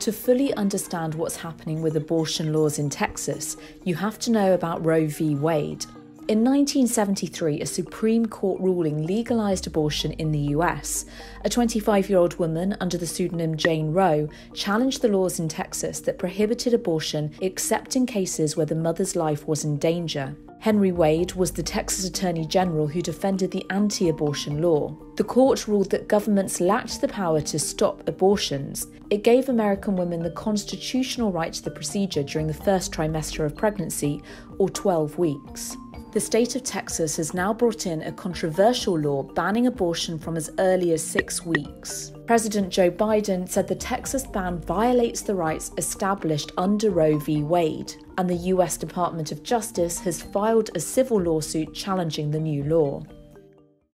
To fully understand what's happening with abortion laws in Texas, you have to know about Roe v. Wade. In 1973, a Supreme Court ruling legalized abortion in the US. A 25 year old woman under the pseudonym Jane Roe challenged the laws in Texas that prohibited abortion except in cases where the mother's life was in danger. Henry Wade was the Texas Attorney General who defended the anti abortion law. The court ruled that governments lacked the power to stop abortions. It gave American women the constitutional right to the procedure during the first trimester of pregnancy, or 12 weeks. The state of Texas has now brought in a controversial law banning abortion from as early as six weeks. President Joe Biden said the Texas ban violates the rights established under Roe v. Wade, and the US Department of Justice has filed a civil lawsuit challenging the new law.